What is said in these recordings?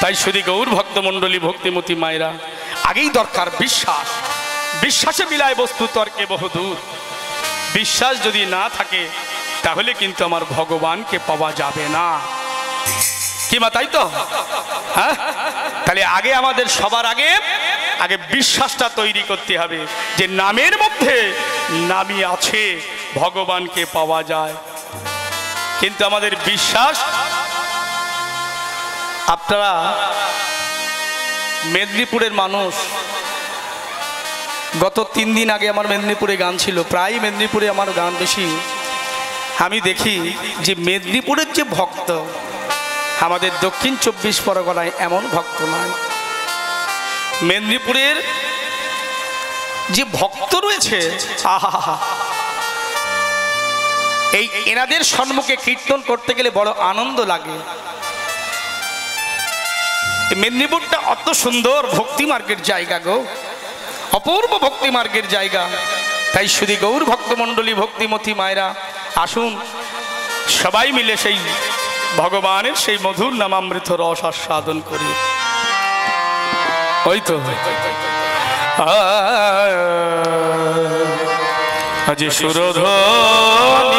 তাই শুধু গৌর ভক্তমণ্ডলী ভক্তিমতী মায়েরা, আগেই দরকার বিশ্বাস। বিশ্বাসে মিলায় বস্তু, তর্কে বহুদূর বিশ্বাস যদি না থাকে, তাহলে কিন্তু আমার ভগবানকে পাওয়া যাবে না। কি মা, তাই তো? হ্যাঁ? তাহলে আগে আমাদের সবার আগে আগে বিশ্বাসটা তৈরি করতে হবে যে নামের মধ্যে নামই আছে, ভগবানকে পাওয়া যায়। কিন্তু আমাদের বিশ্বাস আপনারা মেদিনীপুরের মানুষ। গত তিন দিন আগে আমার মেদিনীপুরে গান ছিল, প্রায় মেদিনীপুরে আমার গান বেশি। আমি দেখি যে মেদিনীপুরের যে ভক্ত, আমাদের দক্ষিণ চব্বিশ পরগনায় এমন ভক্ত নয় মেদিনীপুরের যে ভক্ত রয়েছে আহা এই এনাদের সম্মুখে কীর্তন করতে গেলে বড় আনন্দ লাগে। মেদিনীপুরটা অত সুন্দর ভক্তি মার্গের জায়গা গো অপূর্ব ভক্তি মার্গের জায়গা তাই শুধু গৌর ভক্তমণ্ডলী ভক্তিমতী মায়েরা আসুন সবাই মিলে সেই ভগবানের সেই মধুর নামামৃত রস আস্বাদন করি ওই তো আজ সুরধ্বনি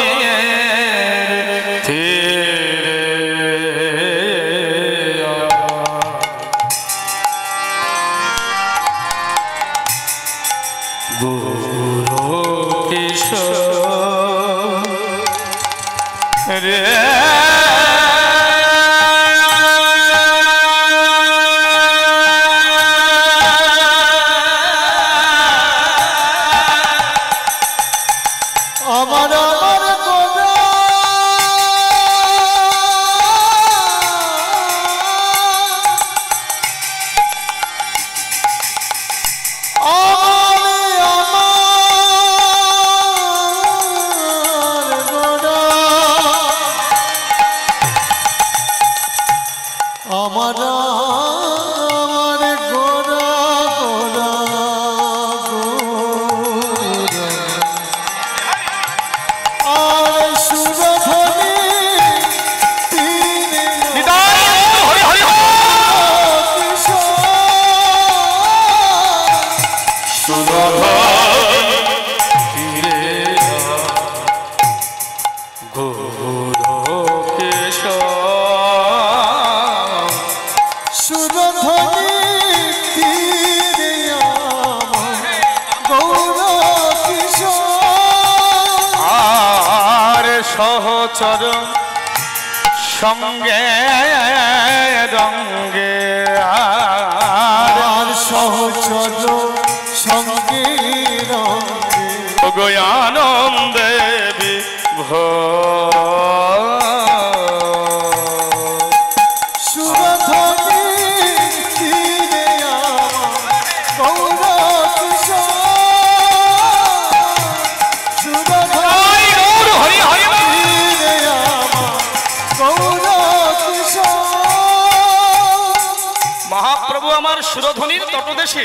তটদেশে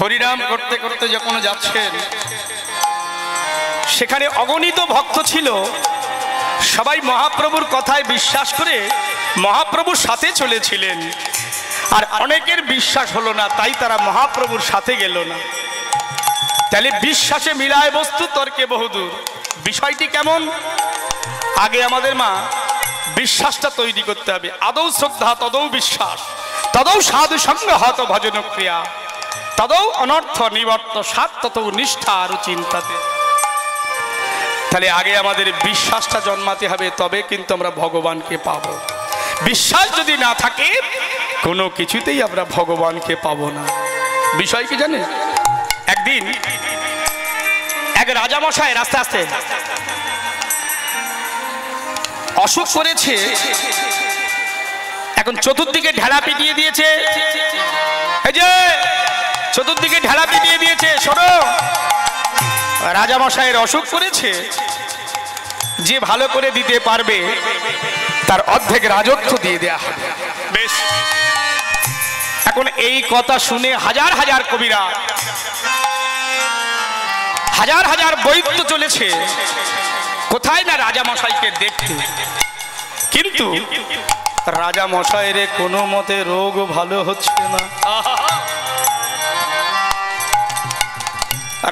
হরিনাম করতে করতে যখন যাচ্ছেন, সেখানে অগণিত ভক্ত ছিল। সবাই মহাপ্রভুর কথায় বিশ্বাস করে মহাপ্রভুর সাথে চলেছিলেন। আর অনেকের বিশ্বাস হলো না, তাই তারা মহাপ্রভুর সাথে গেল না। তাহলে বিশ্বাসে মিলায় বস্তু, তর্কে বহুদূর। বিষয়টি কেমন? আগে আমাদের মা, বিশ্বাসটা তৈরি করতে হবে। আদৌ শ্রদ্ধা, তদৌ বিশ্বাস। তদৌ সাধু সঙ্গ হত ভজন ক্রিয়া। তদৌ অনর্থ নিবর্ত সাত তত নিষ্ঠা আর চিন্তাতে। তাহলে আগে আমাদের বিশ্বাসটা জন্মাতে হবে, তবে কিন্তু আমরা ভগবানকে পাব। বিশ্বাস যদি না থাকে, কোনো কিছুতেই আমরা ভগবানকে পাব না। বিষয় কি জানে একদিন এক রাজামশাই রাস্তে আস্তে অসুখ করেছে এখন চতুর্দিকে ঢেলা পিটিয়ে দিয়েছে। এই যে, চতুর্দিকে ঢেলা পিটিয়ে দিয়েছে, শোনো। রাজামশাইয়ের অসুখ করেছে। যে ভালো করে দিতে পারবে, তার অর্ধেক রাজত্ব দিয়ে দেয়া হবে। বেশ। এখন এই কথা শুনে হাজার হাজার কবিরা, হাজার হাজার বৈদ্য চলেছে। কোথায় না রাজামশাইকে দেখতে। কিন্তু রাজা মশাইরে কোনো মতে রোগ ভালো হচ্ছে না।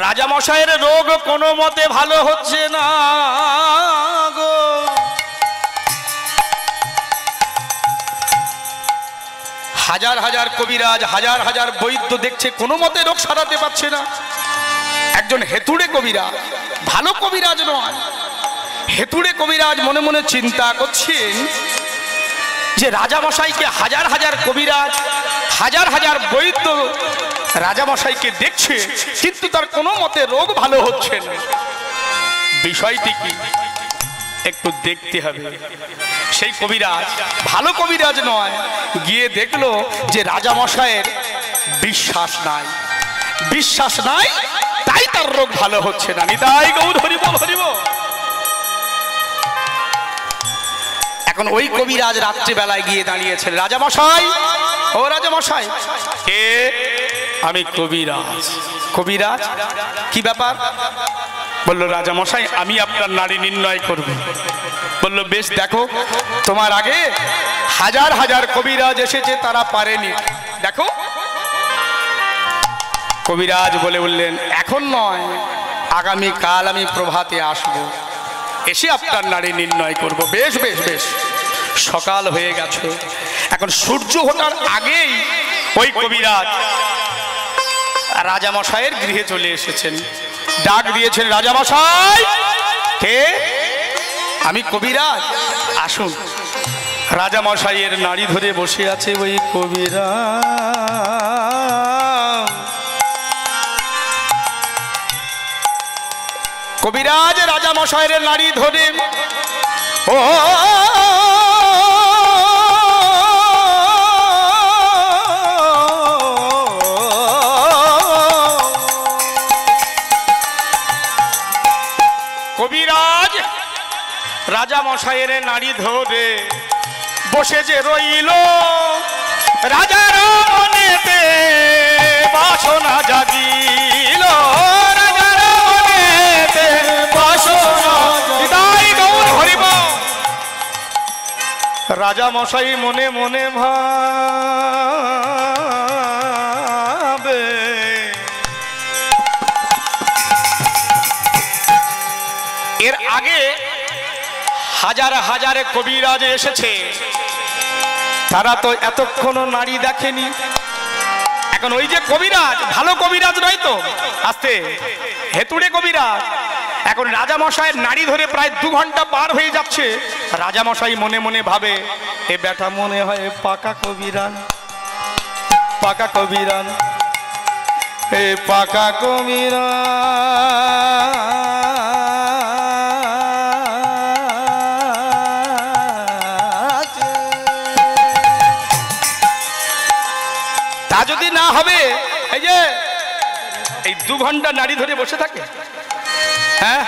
রাজা মশাইয়ের রোগ কোনো মতে ভালো হচ্ছে না গো। হাজার হাজার কবিরাজ, হাজার হাজার বৈদ্য দেখছে, কোনো মতে রোগ সারাতে পারছে না। একজন হেতুড়ে কবিরাজ, ভালো কবিরাজ নয়। হেতুড়ে কবিরাজ মনে মনে চিন্তা করছেন যে রাজামশাইকে হাজার হাজার কবিরাজ, হাজার হাজার বৈদ্য রাজামশাইকে দেখছে, কিন্তু তার কোনো মতে রোগ ভালো হচ্ছে না। বিষয়টি কি? একটু দেখতে হবে। সেই কবিরাজ, ভালো কবিরাজ নয়, গিয়ে দেখল যে রাজামশাইয়ের বিশ্বাস নাই। বিশ্বাস নাই, তাই তার রোগ ভালো হচ্ছে না। নিতাই গৌর হরিব হরিব এখন ওই কবিরাজ রাত্রিবেলায় গিয়ে দাঁড়িয়েছেন। রাজামশাই ও রাজামশাই কে? আমি কবিরাজ। কবিরাজ? কি ব্যাপার? বলল রাজামশাই আমি আপনার নারী নির্ণয় করব। বলল, বেশ, দেখো, তোমার আগে হাজার হাজার কবিরাজ এসেছে, তারা পারেনি। দেখো। কবিরাজ বলে বললেন এখন নয় আগামী কাল আমি প্রভাতে আসব। এসে আপনার নারী নির্ণয় করব। বেশ বেশ বেশ। সকাল হয়ে গেছে। এখন সূর্য ওঠার আগেই ওই কবিরাজ রাজামশাইয়ের গৃহে চলে এসেছেন। ডাক দিয়েছেন, রাজামশাই! কে? আমি কবিরাজ। আসুন। রাজামশাইয়ের নারী ধরে বসে আছে ওই কবিরাজ। কবিরাজ রাজামশাইয়ের নারী ধরে ও মশাইয়ের নারী ধরে বসে যে রইল রাজার মনেতে বাসনা জাগিল। রাজার মনেতে বাসনা গৌর হরিব রাজা মশাই মনে মনে ভাবে হাজার হাজারে কবিরাজ এসেছে। তারা তো এতক্ষণ নারী দেখেনি। এখন ওই যে কবিরাজ, ভালো কবিরাজ নয় তো? আস্তে, হেতুড়ে কবিরাজ। এখন রাজামশাইয়ের নারী ধরে প্রায় দু ঘণ্টা পার হয়ে যাচ্ছে। রাজামশাই মনে মনে ভাবে, এ ব্যাটা মনে হয় পাকা কবিরান পাকা কবিরান এ পাকা কবিরান যদি না হবে, এই যে, এই দু ঘণ্টা নারী ধরে বসে থাকে। হ্যাঁ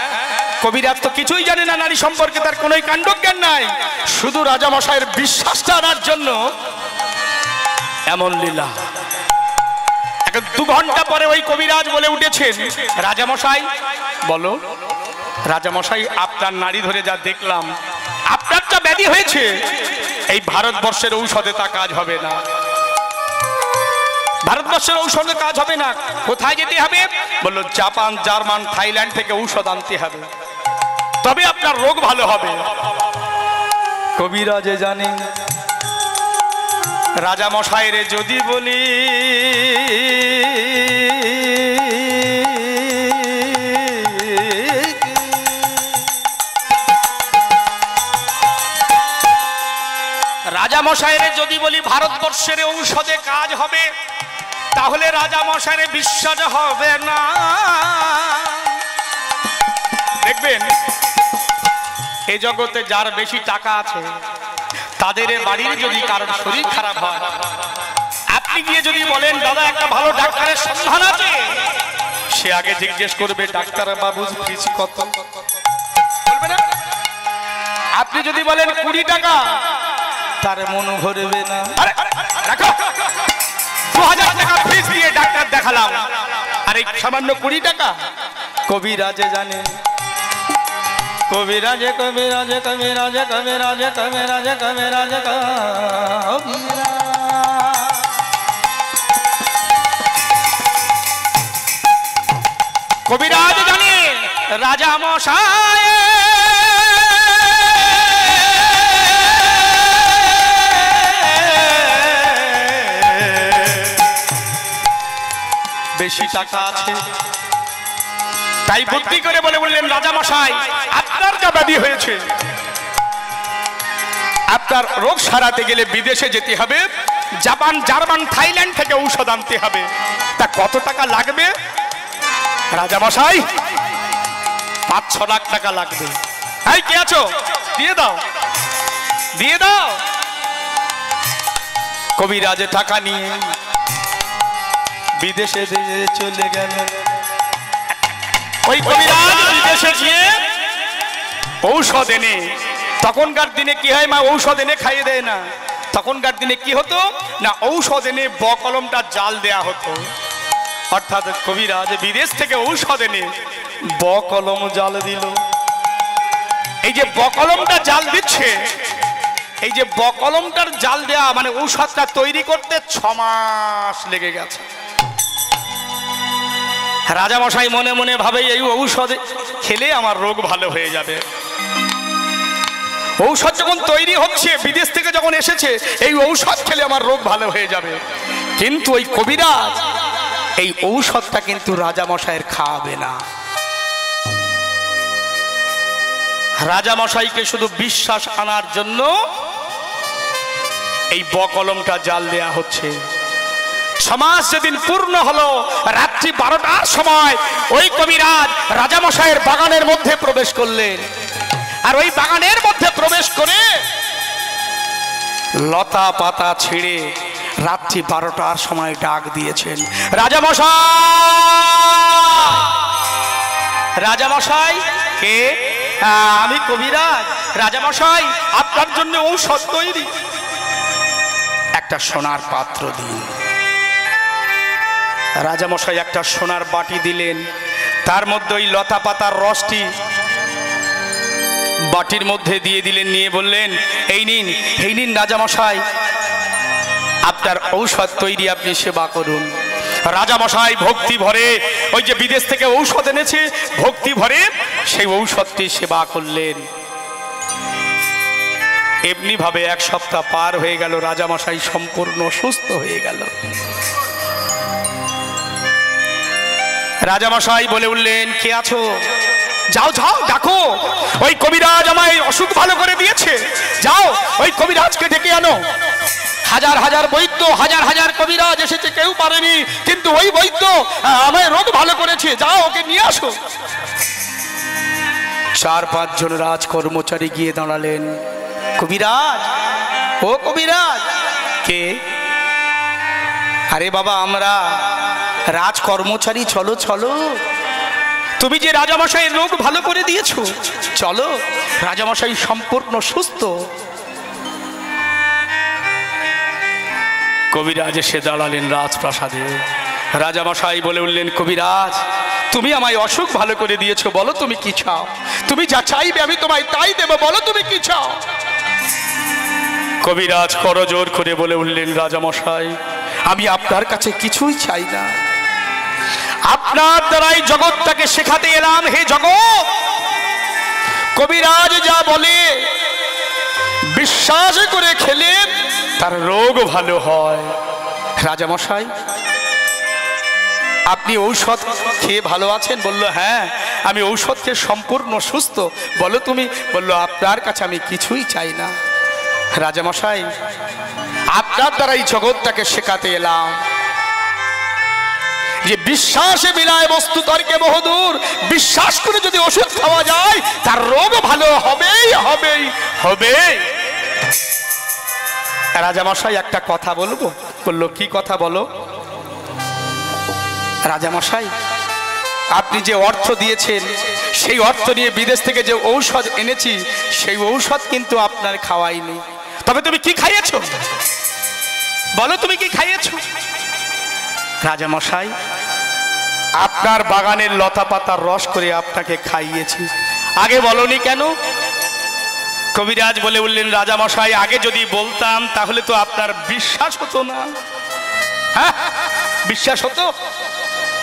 কবিরাজ তো কিছুই জানে না নারী সম্পর্কে, তার কোনো কাণ্ডজ্ঞান নাই। শুধু রাজামশাইয়ের বিশ্বাসটা আনার জন্য এমন লীলা। এখন দু ঘণ্টা পরে ওই কবিরাজ বলে উঠেছেন, রাজামশাই, বলো, রাজামশাই, আপনার নারী ধরে যা দেখলাম আপনার যা ব্যাধি হয়েছে। এই ভারতবর্ষের ঔষধে তা কাজ হবে না। ভারতবর্ষের ঔষধে কাজ হবে না। কোথায় যেতে হবে? বলল, জাপান, জার্মান, থাইল্যান্ড থেকে ঔষধ আনতে হবে। তবে আপনার রোগ ভালো হবে। কবিরাজে জানে রাজা মশাইরে যদি বলি রাজা মশাইরে যদি বলি, ভারতবর্ষের ঔষধে কাজ হবে। তাহলে রাজা মশাইরে বিশ্বাস হবে না। দেখবেন, এই জগতে যার বেশি টাকা আছে, তাদের এ বাড়ির যদি কারোর শরীর খারাপ হয়, আপনি গিয়ে যদি বলেন, দাদা, একটা ভালো ডাক্তারের সন্ধান আছে। সে আগে জিজ্ঞেস করবে, ডাক্তার বাবু, ফিস কত? আপনি যদি বলেন কুড়ি টাকা, তার মন ভরবে না। রাখো। হাজার টাকা ফিস দিয়ে ডাক্তার দেখালাম। আর এই সামান্য কুড়ি টাকা কবিরাজে জানে। কবিরাজে কবিরাজে কবিরাজে কবিরাজে কবিরাজে কবিরাজে কবিরাজ। কবিরাজ জানে রাজা মশাই। বেশি টাকা আছে। তাই বুদ্ধি করে বলে বললেন, রাজা মশাই, আপনার যা ব্যাধি হয়েছে, আপনার রোগ সারাতে গেলে বিদেশে যেতে হবে, জাপান, জার্মান, থাইল্যান্ড থেকে ঔষধ আনতে হবে। তা কত টাকা লাগবে? রাজা মশাই পাঁচ ছ লাখ টাকা লাগবে। এই, কে আছো? দিয়ে দাও দিয়ে দাও। কবিরাজে টাকা নিয়ে বিদেশে চলে গেল। ওই কবিরাজ বিদেশে গিয়ে ঔষধ এনে, তখনকার দিনে কি হয় মা? ঔষধ এনে খাইয়ে দেয় না। তখনকার দিনে কি হতো? না, ঔষধ এনে ব কলমটা জাল দেয়া হতো। অর্থাৎ কবিরাজ বিদেশ থেকে ঔষধ এনে ব কলম জাল দিল। এই যে বকলমটা জাল দিচ্ছে, এই যে বকলমটার জাল দেয়া মানে ঔষধটা তৈরি করতে ছমাস লেগে গেছে। রাজামশাই মনে মনে ভাবে, এই ঔষধ খেলে আমার রোগ ভালো হয়ে যাবে। ঔষধ যখন তৈরি হচ্ছে, বিদেশ থেকে যখন এসেছে, এই ঔষধ খেলে আমার রোগ ভালো হয়ে যাবে। কিন্তু ওই কবিরাজ, এই ঔষধটা কিন্তু রাজামশাইয়ের খাওয়াবে না। রাজামশাইকে শুধু বিশ্বাস আনার জন্য এই বকলমটা জাল দেয়া হচ্ছে। সমাজ যেদিন পূর্ণ হলো, রাত্রি বারোটার সময় ওই কবিরাজ রাজামশাইয়ের বাগানের মধ্যে প্রবেশ করলেন। আর ওই বাগানের মধ্যে প্রবেশ করে লতা পাতা ছিঁড়ে রাত্রি বারোটার সময় ডাক দিয়েছেন, রাজামশাই! রাজামশাই, কে? আমি কবিরাজ। রাজামশাই, আপনার জন্য ঔষধ তৈরি। একটা সোনার পাত্র দিন। রাজামশাই একটা সোনার বাটি দিলেন। তার মধ্যে ওই লতা পাতার রসটি বাটির মধ্যে দিয়ে দিলেন, নিয়ে বললেন, এই নিন এই নিন রাজামশাই, আপনার ঔষধ তৈরি আপনি সেবা করুন। রাজামশাই ভক্তি ভরে ওই যে বিদেশ থেকে ঔষধ এনেছে, ভক্তি ভরে সেই ঔষধটি সেবা করলেন। এমনি ভাবে এক সপ্তাহ পার হয়ে গেল, রাজামশাই সম্পূর্ণ সুস্থ হয়ে গেল। রাজামশাই বলে উঠলেন, কে আছো? যাও যাও, ডাকো। ওই কবিরাজ আমায় অসুখ ভালো করে দিয়েছে। যাও, ওই কবিরাজকে ডেকে আনো। হাজার হাজার বৈদ্য, হাজার হাজার কবিরাজ এসেছে, কেউ পারেনি। কিন্তু ওই বৈদ্য আমায় রোগ ভালো করেছে। যাও, ওকে নিয়ে আসো। চার, পাঁচজন রাজ কর্মচারী গিয়ে দাঁড়ালেন। কবিরাজ, ও কবিরাজ, কে? আরে বাবা, আমরা রাজ কর্মচারী চলো চলো। তুমি যে রাজামশাইয়ের রোগ ভালো করে দিয়েছ, চলো, রাজামশাই সম্পূর্ণ সুস্থ। কবিরাজ এসে দাঁড়ালেন রাজপ্রাসাদে। রাজামশাই বলে উঠলেন, কবিরাজ, তুমি আমায় অসুখ ভালো করে দিয়েছ, বলো তুমি কি চাও? তুমি যা চাইবে আমি তোমায় তাই দেবো, বলো তুমি কি চাও? কবিরাজ করজোর করে বলে উঠলেন, রাজামশাই, আমি আপনার কাছে কিছুই চাই না। আপনার দ্বারাই জগৎটাকে শেখাতে এলাম, হে জগৎ। কবিরাজ যা বলে, বিশ্বাস করে খেলে, তার রোগ ভালো হয়। রাজামশাই, আপনি ঔষধ খেয়ে ভালো আছেন? বলল হ্যাঁ আমি ঔষধ খেয়ে সম্পূর্ণ সুস্থ। বলো তুমি, বলল, আপনার কাছে আমি কিছুই চাই না। রাজামশাই, আপনার দ্বারা এই জগৎটাকে শেখাতে এলাম। যে বিশ্বাসে মিলায় বস্তু তর্কে বহুদূর, বিশ্বাস করে যদি ওষুধ খাওয়া যায়, তার রোগ ভালো হবেই হবেই হবে রাজামশাই একটা কথা বলব? বলল, কি কথা বলো? রাজামশাই, আপনি যে অর্থ দিয়েছেন, সেই অর্থ নিয়ে বিদেশ থেকে যে ঔষধ এনেছি, সেই ঔষধ কিন্তু আপনার খাওয়াইনি। তবে তুমি কি খাইয়েছ? বলো তুমি কি খাইয়েছো? রাজামশাই আপনার বাগানের লতা পাতার রস করে আপনাকে খাইয়েছি। আগে বলনি কেন? কবিরাজ বলে উঠলেন রাজামশাই আগে যদি বলতাম তাহলে তো আপনার বিশ্বাস হতো না। হ্যাঁ? বিশ্বাস হতো?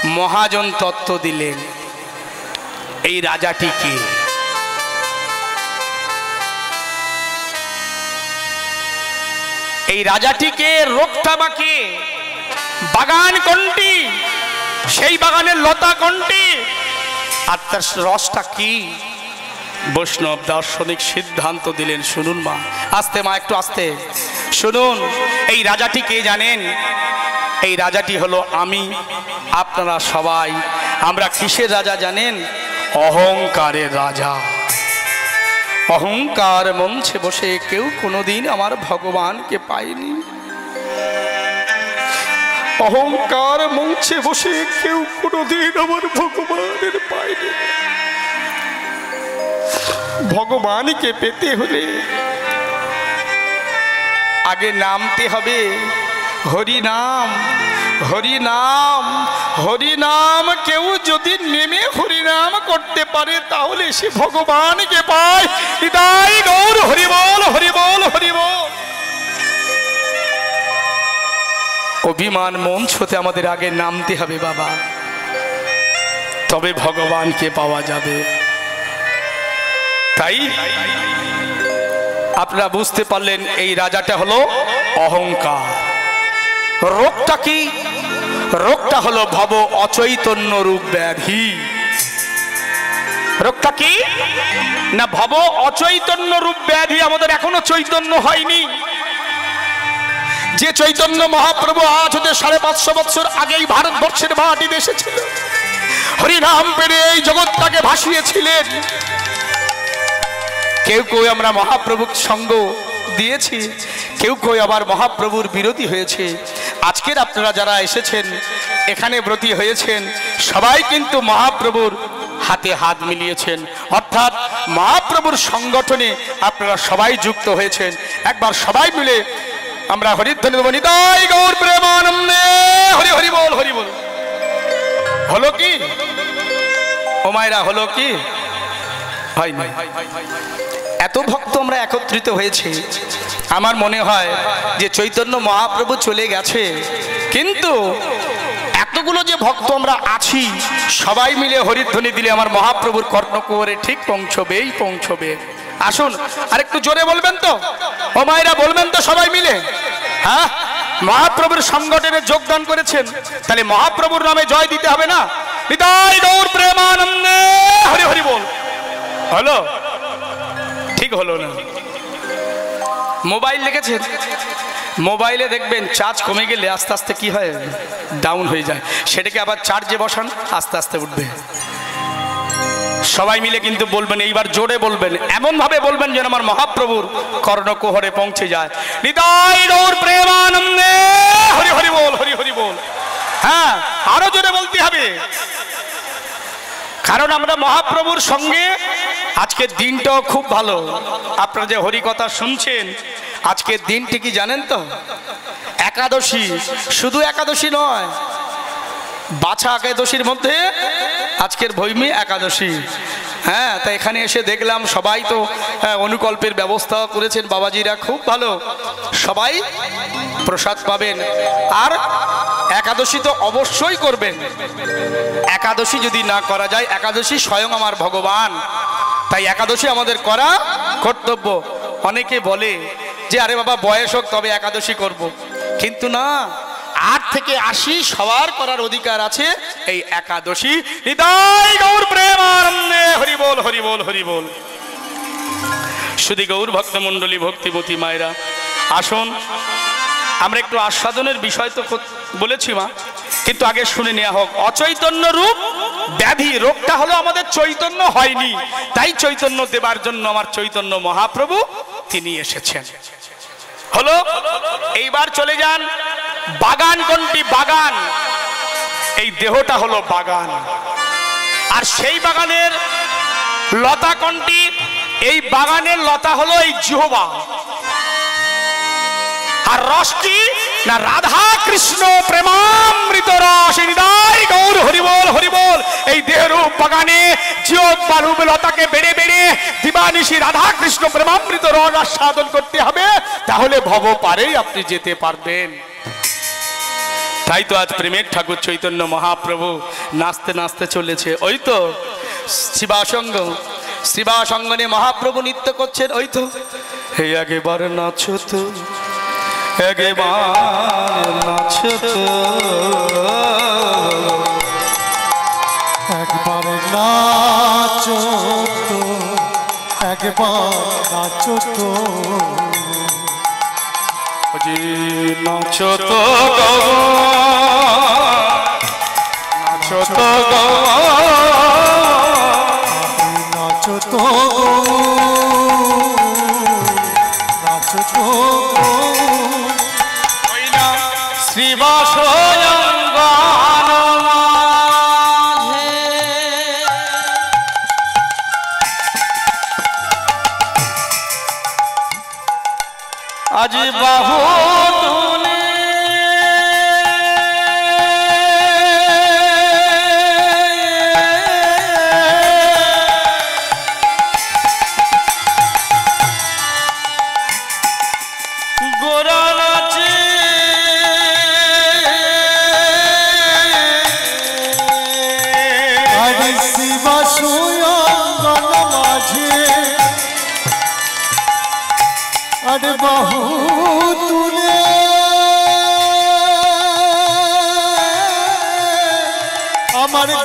মহাজন তত্ত্ব দিলেন এই রাজাটি কে? এই রাজাটিকে রোগটা বা কে? বাগান কোনটি? সেই বাগানের লতা কোনটি? আর তার রসটা কি? বৈষ্ণব দার্শনিক সিদ্ধান্ত দিলেন, শুনুন মা, আস্তে মা, একটু আস্তে। শুনুন, এই রাজাটি কে জানেন? এই রাজাটি হলো আমি, আপনারা সবাই। আমরা কিসের রাজা জানেন? অহংকারের রাজা। অহংকার মঞ্চে বসে কেউ কোনোদিন আমার ভগবানকে পায়নি। অহংকার মঞ্চে বসে কেউ কোনোদিন আমার ভগবানের পায়নি। ভগবানকে পেতে হলে আগে নামতে হবে। হরি নাম হরি নাম হরি নাম কেউ যদি নেমে হরি নাম করতে পারে, তাহলে সে ভগবানকে পায়। হৃদয় গৌর, হরি বল হরি বল হরি বল। অভিমান মঞ্চ হতে আমাদের আগে নামতে হবে বাবা। তবে ভগবানকে পাওয়া যাবে। তাই আপনারা বুঝতে পারলেন এই রাজাটা হলো অহংকার। রোগটা কি? রোগটা হলো ভব অচৈতন্য রূপ ব্যাধি। রোগটা কি? না, ভব অচৈতন্য রূপ ব্যাধি আমাদের এখনও চৈতন্য হয়নি। যে চৈতন্য মহাপ্রভু আজ হতে সাড়ে পাঁচশো বছর আগেই ভারতবর্ষের মাটিতে এসেছিল হরিনাম পেরে এই জগৎটাকে ভাসিয়েছিলেন। কেউ কেউ আমরা মহাপ্রভুর সঙ্গ দিয়েছি, কেউ কেউ আবার মহাপ্রভুর বিরোধী হয়েছে। আজকের আপনারা যারা এসেছেন, এখানে ব্রতী হয়েছেন, সবাই কিন্তু মহাপ্রভুর হাতে হাত মিলিয়েছেন। অর্থাৎ মহাপ্রভুর সংগঠনে আপনারা সবাই যুক্ত হয়েছেন। একবার সবাই মিলে আমরা হরিধ্বনি দেব, নিতাই গৌর প্রেমানন্দে। হরি হরি বল হরি বল। হলো কি? ও মায়েরা, হলো কি? হয়নি। এত ভক্ত আমরা একত্রিত হয়েছে। আমার মনে হয় যে চৈতন্য মহাপ্রভু চলে গেছে। কিন্তু এতগুলো যে ভক্ত আমরা আছি, সবাই মিলে হরিধ্বনি দিলে আমার মহাপ্রভুর কর্ণকুয়ারে ঠিক পৌঁছবেই, পৌঁছবে। আসুন, আরেকটু জোরে বলবেন তো? ও মায়েরা, বলবেন তো সবাই মিলে? হ্যাঁ? মহাপ্রভুর সংগঠনে যোগদান করেছেন। তাহলে মহাপ্রভুর নামে জয় দিতে হবে না? হৃদয় গৌর প্রেমানন্দে। হরি হরি বল। হলো? ঠিক হলো না। মোবাইল লিখেছেন মোবাইলে দেখবেন চার্জ কমে গেলে আস্তে আস্তে কি হয়? ডাউন হয়ে যায়। সেটাকে আবার চার্জে বসান, আস্তে আস্তে উঠবে। সবাই মিলে কিন্তু বলবেন, এইবার জোরে বলবেন এমন ভাবে বলবেন যেন আমার মহাপ্রভুর কর্ণকুহরে পৌঁছে যায়। হৃদয় গৌর প্রেমানন্দে। হরি হরি বল, হরি হরি বল। হ্যাঁ আরও জোরে বলতে হবে। কারণ আমরা মহাপ্রভুর সঙ্গে আজকের দিনটাও খুব ভালো। আপনারা যে হরিকথা শুনছেন, আজকের দিনটি কি জানেন তো? একাদশী। শুধু একাদশী নয় বাছা একাদশীর মধ্যে আজকের ভৈমী একাদশী। হ্যাঁ তা এখানে এসে দেখলাম সবাই তো হ্যাঁ, অনুকল্পের ব্যবস্থা করেছেন বাবাজিরা খুব ভালো। সবাই প্রসাদ পাবেন। আর একাদশী তো অবশ্যই করবেন। একাদশী যদি না করা যায় একাদশী স্বয়ং আমার ভগবান। তাই একাদশী আমাদের করা কর্তব্য। অনেকে বলে যে আরে বাবা বয়স হোক তবে একাদশী করব। কিন্তু না আট থেকে আশি সবার করার অধিকার আছে এই একাদশী। হৃদয়, গৌর প্রেমানন্দে হরি বল হরি বল হরি বল শুধু গৌর ভক্তমণ্ডলী ভক্তিবতী মায়েরা, আসুন। আমরা একটু আস্বাদনের বিষয় তো বলেছি মা, কিন্তু আগে শুনে নেওয়া হোক। অচৈতন্য রূপ ব্যাধি, রোগটা হলো আমাদের চৈতন্য হয়নি। তাই চৈতন্য দেবার জন্য আমার চৈতন্য মহাপ্রভু তিনি এসেছেন। হলো, এইবার চলে যান। বাগান কোনটি? বাগান। এই দেহটা হলো বাগান। আর সেই বাগানের লতা কোনটি? এই বাগানের লতা হলো এই জিহবা। আর রসটি না, রাধা কৃষ্ণ প্রেমামৃত রস। হৃদয় গৌর, হরিবল হরিবল। এই দেহরূপ বাগানে বালুব লতাকে বেড়ে বেড়ে দিবানিশি রাধা কৃষ্ণ প্রেমামৃত রস আস্বাদন করতে হবে। তাহলে ভব পারেই আপনি যেতে পারবেন। তাই তো আজ প্রেমের ঠাকুর চৈতন্য মহাপ্রভু নাচতে নাচতে চলেছে। ওই তো শিবাসঙ্গ, শিবাসঙ্গনে মহাপ্রভু নৃত্য করছেন, ওই তো। হে একেবার নাচো তো, একেবার নাচো তো। একবার নাচো তো, একবার নাচো তো। নাচো তো গো নাচো তো গো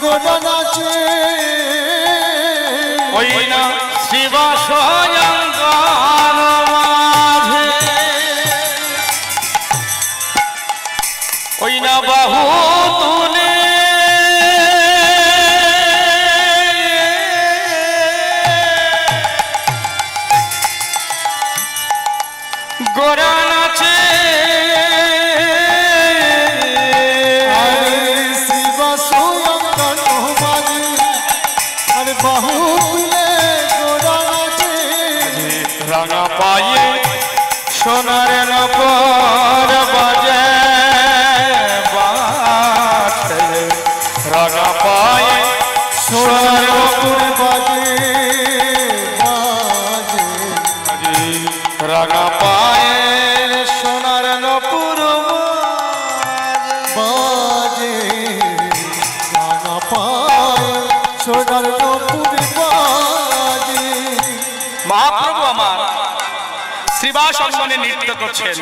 গোনা নাচে ওই না শ্রীবাস অঙ্গনে নৃত্য করছেন।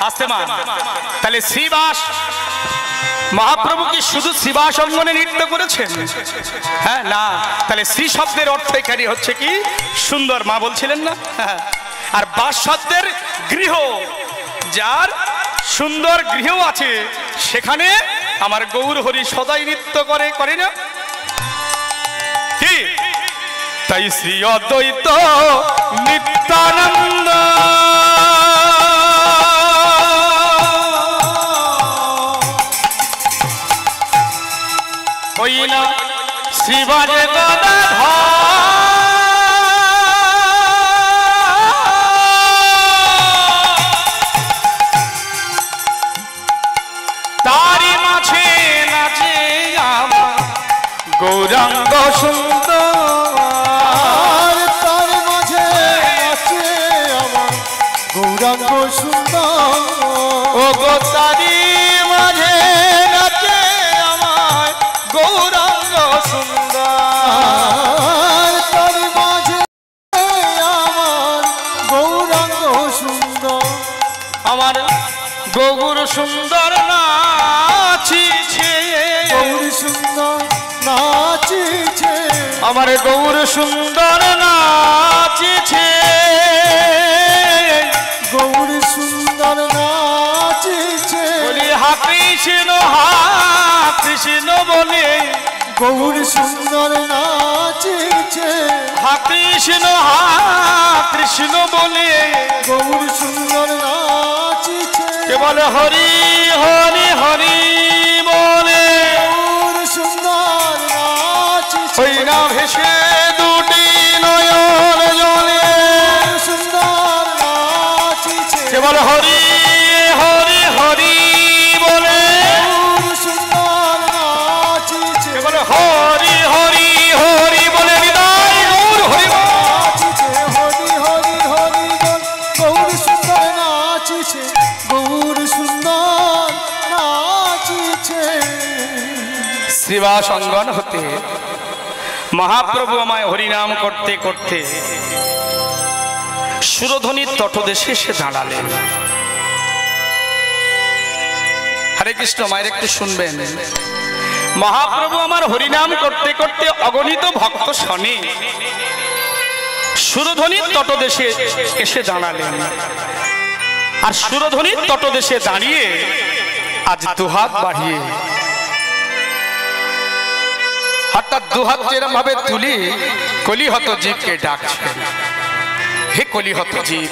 হাসতে মা। তাহলে শ্রীবাস, মহাপ্রভু কি শুধু শ্রীবাস অঙ্গনে নৃত্য করেছেন? হ্যাঁ না। তাহলে শ্রী শব্দের অর্থ এখানে হচ্ছে কি? সুন্দর। মা বলছিলেন না। আর বাস শব্দের গৃহ, যার সুন্দর গৃহ আছে, সেখানে আমার গৌর হরি সদাই নৃত্য করে করে না? তাই শ্রী অদ্বৈত নিত্যানন্দ। শ্রীবাজে দাদা। সুন্দর। ও গো তারি মাঝে নাচে আমার গৌরাঙ্গ সুন্দর। তার মাঝে আমার গৌরাঙ্গ সুন্দর। আমার গৌর সুন্দর নাচিছে। গৌরী সুন্দর নাচিছে। আমার গৌর সুন্দর নাচিছে। কৃষ্ণ হা কৃষ্ণ বলে গৌরী সুন্দর নাচিছে। হা কৃষ্ণ হা কৃষ্ণ বলে গৌরী সুন্দর নাচিছে। কেবল হরি হরি হরি বলে। গৌরী সুন্দর নাচিছে। ওই না ভেসে দুটি নয়ন জলে সুন্দর নাচিছে। কেবল হরি হরি শ্রীবাস অঙ্গন হতে। মহাপ্রভু আমায় হরিনাম করতে করতে সুরধ্বনির তটদেশে এসে দাঁড়ালেন। হরে কৃষ্ণ, মায়ের একটু শুনবেন। মহাপ্রভু আমার হরিনাম করতে করতে অগণিত ভক্ত শনে সুরধ্বনির তটদেশে এসে দাঁড়ালেন। আর সুরধ্বনির তটদেশে দাঁড়িয়ে আজ দুহাত বাড়িয়ে হঠাৎ দুহাত যেরম ভাবে তুলি, কলিহত জীবকে ডাকছেন হে কলিহত জীব,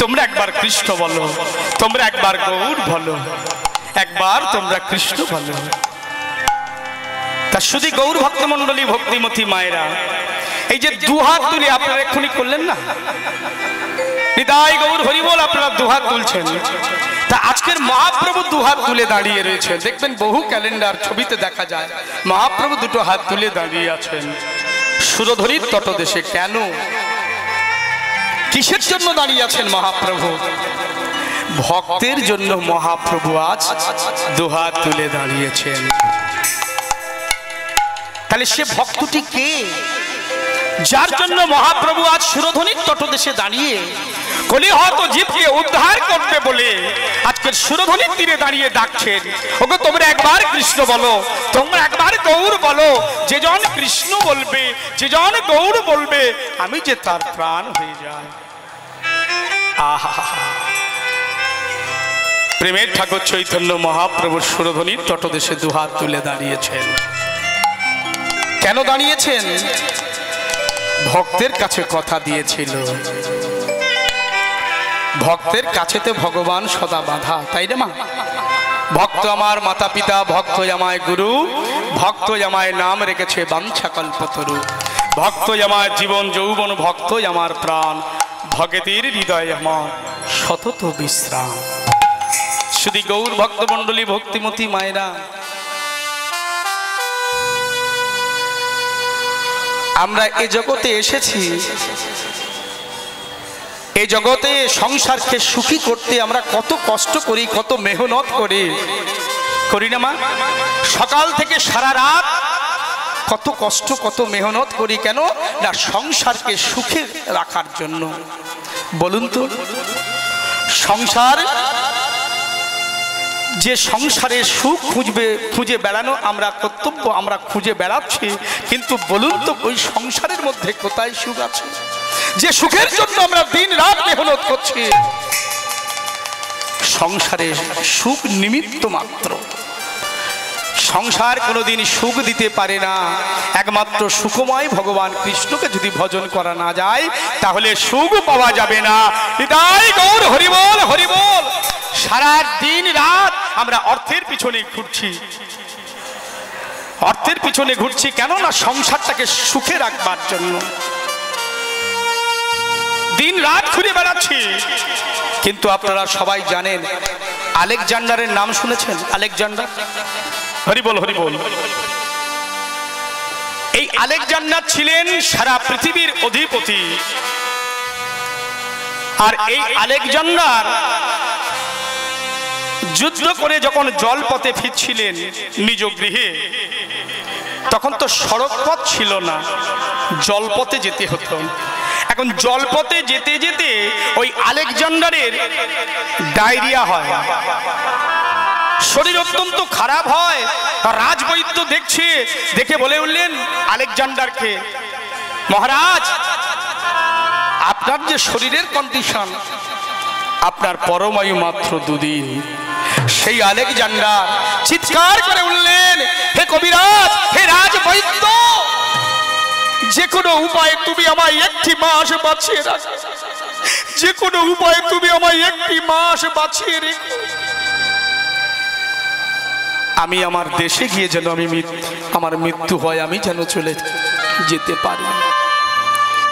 তোমরা একবার কৃষ্ণ বলো, তোমরা একবার গৌর বলো, একবার তোমরা কৃষ্ণ বলো। তা শুধু গৌর ভক্তমণ্ডলী, ভক্তিমতী মায়েরা, এই যে দুহাত তুলে, আপনারা এক্ষুনি করলেন না? হৃদয় গৌর হরিবল, আপনারা দুহাত তুলছেন। তা আজকের মহাপ্রভু দুহাত তুলে দাঁড়িয়ে রয়েছে দেখবেন বহু ক্যালেন্ডার ছবিতে দেখা যায়, মহাপ্রভু দুটো হাত তুলে দাঁড়িয়ে আছেন। সুরধরির তটদেশে কেন? কিসের জন্য দাঁড়িয়ে আছেন মহাপ্রভু? ভক্তের জন্য মহাপ্রভু আজ দুহাত তুলে দাঁড়িয়েছেন। তাহলে সে ভক্তটি কে? যার জন্য মহাপ্রভু আজ সুরধ্বনির তটদেশে দাঁড়িয়ে কলিহত জীবকে উদ্ধার করবে বলে। আজকের সুরধ্বনির তীরে দাঁড়িয়ে ডাকছেন। ওগো, তোমরা একবার কৃষ্ণ বলো, তোমরা একবার গৌর বলো, যে জন কৃষ্ণ বলবে, যে জন গৌর বলবে, আমি যে তার প্রাণ হয়ে যাই। প্রেমের ঠাকুর চৈতন্য মহাপ্রভুর সুরধ্বনির তটদেশে দুহাত তুলে দাঁড়িয়েছেন। কেন দাঁড়িয়েছেন? ভক্তের কাছে কথা দিয়েছিল। ভক্তের কাছেতে ভগবান সদা বাধা, তাই রে মা? ভক্ত আমার মাতা পিতা ভক্ত জামায় গুরু, ভক্ত আমায় নাম রেখেছে বাঞ্ছা কল্পতরু। ভক্ত জামায় জীবন যৌবন, ভক্ত আমার প্রাণ, ভগতের হৃদয় আমার সতত বিশ্রাম। শুধু গৌর ভক্তমণ্ডলী ভক্তিমতী মায়েরা, আমরা এ জগতে এসেছি এই জগতে সংসারকে সুখী করতে আমরা কত কষ্ট করি, কত মেহনত করি। করি না মা? সকাল থেকে সারা রাত কত কষ্ট, কত মেহনত করি কেন? না, সংসারকে সুখে রাখার জন্য। বলুন তো, সংসার যে সংসারে সুখ খুঁজবে, খুঁজে বেড়ানো আমরা কর্তব্য, আমরা খুঁজে বেড়াচ্ছি। কিন্তু বলুন তো, ওই সংসারের মধ্যে কোথায় সুখ আছে? যে সুখের জন্য আমরা দিন রাত মেহনত করছি। সংসারে সুখ নিমিত্ত মাত্র। সংসার কোনোদিন সুখ দিতে পারে না। একমাত্র সুখময় ভগবান কৃষ্ণকে যদি ভজন করা না যায়, তাহলে সুখ পাওয়া যাবে না। হৃদয় গৌর হরিবল হরিবল। সারা দিন রাত আমরা অর্থের পিছনে ঘুরছি। অর্থের পিছনে ঘুরছি কেন না সংসারটাকে সুখে রাখবার জন্য। দিন রাত ঘুরে বেড়াচ্ছি। কিন্তু আপনারা সবাই জানেন, আলেকজান্ডারের নাম শুনেছেন? আলেকজান্ডার? হরিবল হরিবল এই আলেকজান্ডার ছিলেন সারা পৃথিবীর অধিপতি। আর এই আলেকজান্ডার যুদ্ধ করে যখন জলপথে ফিরছিলেন নিজ গৃহে, তখন তো সড়ক পথ ছিল না, জলপথে যেতে হতো। এখন জলপথে যেতে যেতে ওই আলেকজান্ডারের ডায়রিয়া হয়। শরীর অত্যন্ত খারাপ হয়। রাজবৈদ্য দেখছে, দেখে বলে উঠলেন, আলেকজান্ডারকে, মহারাজ, আপনার যে শরীরের কন্ডিশন আপনার পরমায়ু মাত্র দুদিন। সেই আলেকজান্ডার চিৎকার করে উঠলেন, হে কবিরাজ, হে রাজবৈদ্য যে কোনো উপায়ে তুমি আমায় একটি মাস বাঁচিয়ে রাখো। যে কোনো উপায়ে তুমি আমায় একটি মাস বাঁচিয়ে রেখো। আমি আমার দেশে গিয়ে যেন আমি আমার মৃত্যু হয় আমি যেন চলে যেতে পারি।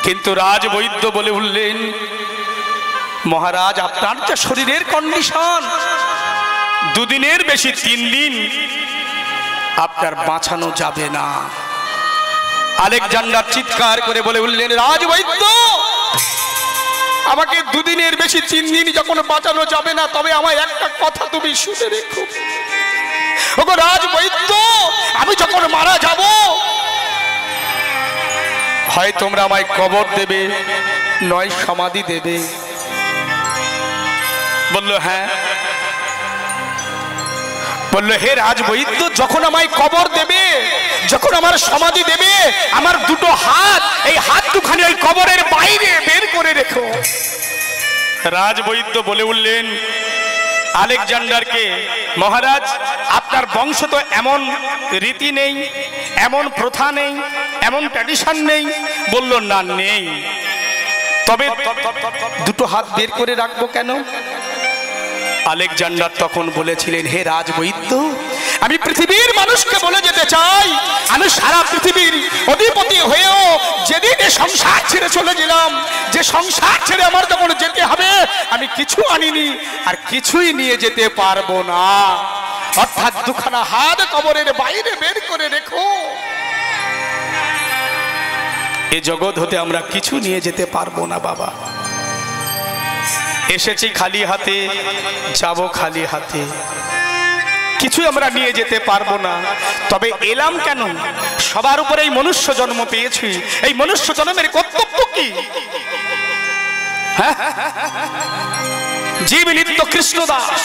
কিন্তু রাজবৈদ্য বলে উঠলেন, মহারাজ, আপনার যা শরীরের কন্ডিশন দুদিনের বেশি তিন দিন আপনার বাঁচানো যাবে না। আলেকজান্ডার চিৎকার করে বলে উঠলেন, রাজবৈদ্য! আমাকে দুদিনের বেশি তিন দিন যখন বাঁচানো যাবে না, তবে আমার একটা কথা তুমি শুনে রেখো। ওগো রাজ বৈদ্য আমি যখন মারা যাব, হয় তোমরা আমায় কবর দেবে, নয় সমাধি দেবে। বলল হ্যাঁ। বলল হে রাজ বৈদ্য যখন আমায় কবর দেবে যখন আমার সমাধি দেবে আমার দুটো হাত এই হাত দুখানি ওই কবরের বাইরে বের করে রেখো রাজ বৈদ্য বলে উঠলেন আলেকজান্ডারকে মহারাজ আপনার বংশ তো এমন রীতি নেই এমন প্রথা নেই এমন ট্র্যাডিশন নেই বলল না নেই তবে দুটো হাত বের করে রাখব কেন আলেকজান্ডার তখন বলেছিলেন, হে রাজবৈদ্য, আমি পৃথিবীর মানুষকে বলে যেতে চাই। আমি সারা পৃথিবীর অধিপতি হয়েও যেদিন সংসার ছেড়ে চলে গেলাম, যে সংসার ছেড়ে আমার যখন যেতে হবে, আমি কিছু আনিনি আর কিছুই নিয়ে যেতে পারব না। অর্থাৎ দুখানা হাত কবরের বাইরে বের করে রেখো। এ জগৎ হতে আমরা কিছু নিয়ে যেতে পারব না, বাবা। এসেছি খালি হাতে, যাব খালি হাতে। কিছু আমরা নিয়ে যেতে পারব না। তবে এলাম কেন? সবার উপরে এই মনুষ্য জন্ম পেয়েছি। এই মনুষ্য জন্মের কর্তব্য কি? হ্যাঁ? জীব নিত্য কৃষ্ণ দাস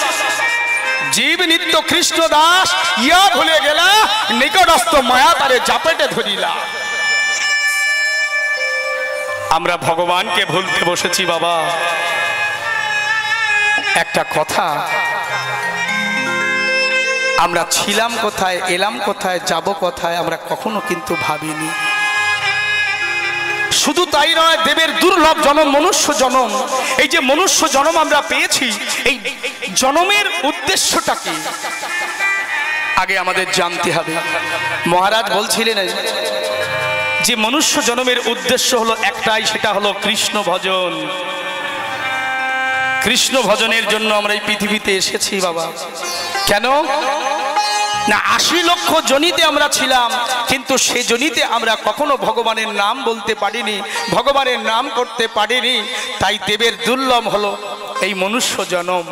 জীব নিত্য কৃষ্ণ দাস ইয়া ভুলে গেলা, নিকটস্থ মায়া তারে জাপেটে ধরিলা। আমরা ভগবানকে ভুলতে বসেছি বাবা। একটা কথা। আমরা ছিলাম কোথায়, এলাম কোথায়, যাব কোথায়, আমরা কখনো কিন্তু ভাবিনি। শুধু তাই নয়, দেবের দুর্লভ জনম, মনুষ্য জনম। এই যে মনুষ্য জনম আমরা পেয়েছি, এই জনমের উদ্দেশ্যটা কি আগে আমাদের জানতে হবে। মহারাজ বলছিলেন যে, মনুষ্য জনমের উদ্দেশ্য হলো একটাই, সেটা হলো কৃষ্ণ ভজন। কৃষ্ণ ভজনের জন্য আমরা এই পৃথিবীতে এসেছি, বাবা। কেন? না, আশি লক্ষ জনিতে আমরা ছিলাম, কিন্তু সে জনিতে আমরা কখনো ভগবানের নাম বলতে পারিনি, ভগবানের নাম করতে পারিনি। তাই দেবের দুর্লভ হলো এই মনুষ্য জনম।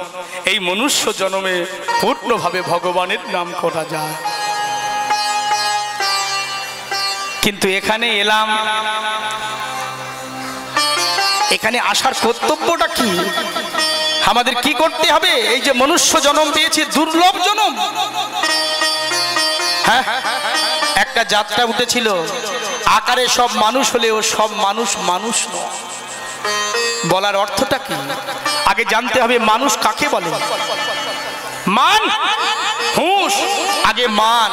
এই মনুষ্য জনমে পূর্ণভাবে ভগবানের নাম করা যায়। কিন্তু এখানে এলাম এখানে আসার কর্তব্যটা কি? আমাদের কি করতে হবে? এই যে মনুষ্য জন্ম পেয়েছি দুর্লভ জনম। হ্যাঁ? একটা যাত্রা উঠেছিল। আকারে সব মানুষ হলেও সব মানুষ মানুষ বলার অর্থটা কি? আগে জানতে হবে মানুষ কাকে বলে। মান? হুঁশ। আগে মান।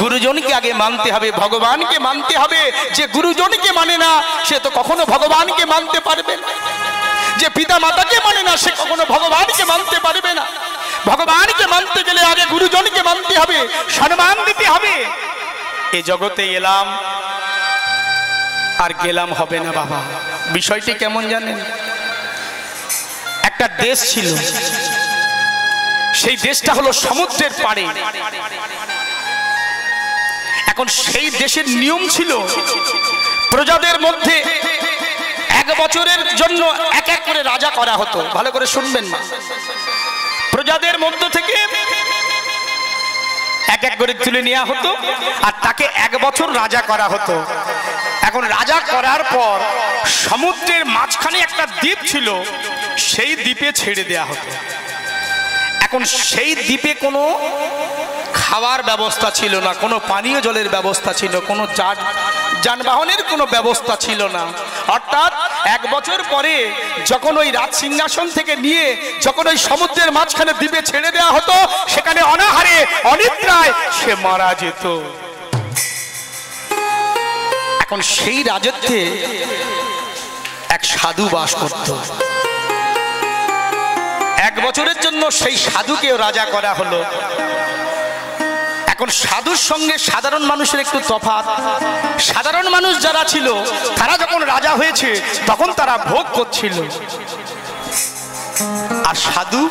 গুরুজনকে আগে মানতে হবে, ভগবানকে মানতে হবে। যে গুরুজনকে মানে না, সে তো কখনো ভগবানকে মানতে পারবে না। যে পিতা মাতাকে মানে না, সে কখনো ভগবানকে মানতে পারবে না। ভগবানকে মানতে গেলে আগে গুরুজনকে মানতে হবে, সম্মান দিতে হবে। এ জগতে এলাম, আর গেলাম হবে না বাবা। বিষয়টি কেমন জানেন? একটা দেশ ছিল, সেই দেশটা হলো সমুদ্রের পাড়ে। এখন সেই দেশের নিয়ম ছিল, প্রজাদের মধ্যে এক বছরের জন্য এক এক করে রাজা করা হতো। ভালো করে শুনবেন না প্রজাদের মধ্য থেকে এক এক করে তুলে নেওয়া হতো আর তাকে এক বছর রাজা করা হতো। এখন রাজা করার পর সমুদ্রের মাঝখানে একটা দ্বীপ ছিল, সেই দ্বীপে ছেড়ে দেয়া হতো। এখন সেই দ্বীপে কোনো খাওয়ার ব্যবস্থা ছিল না, কোনো পানীয় জলের ব্যবস্থা ছিল, কোনো যান যানবাহনের কোনো ব্যবস্থা ছিল না। অর্থাৎ এক বছর পরে যখন ওই রাজ সিংহাসন থেকে নিয়ে যখন ওই সমুদ্রের মাঝখানে দ্বীপে ছেড়ে দেওয়া হতো, সেখানে অনাহারে, অনিদ্রায় সে মারা যেত। এখন সেই রাজত্বে এক সাধু বাস করত। এক বছরের জন্য সেই সাধুকেও রাজা করা হলো। এখন সাধুর সঙ্গে সাধারণ মানুষের একটু তফাৎ। সাধারণ মানুষ যারা ছিল, তারা যখন রাজা হয়েছে, তখন তারা ভোগ করছিল। আর সাধু?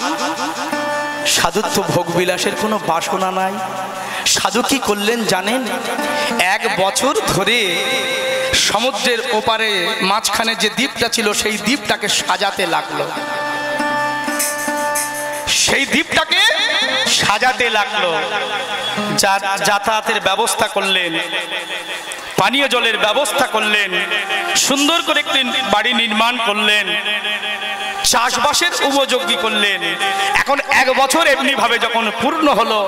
সাধুর তো ভোগ বিলাসের কোনো বাসনা নাই। সাধু কি করলেন জানেন? এক বছর ধরে সমুদ্রের ওপারে মাঝখানে যে দ্বীপটা ছিল, সেই দ্বীপটাকে সাজাতে লাগল। সেই দ্বীপটাকে সাজাতে লাগল। যাতায়াতের ব্যবস্থা করলেন, পানীয় জলের ব্যবস্থা করলেন, সুন্দর করে একটি বাড়ি নির্মাণ করলেন, চাষবাসের উপযোগী করলেন। এখন এক বছর এমনি ভাবে যখন পূর্ণ হলো,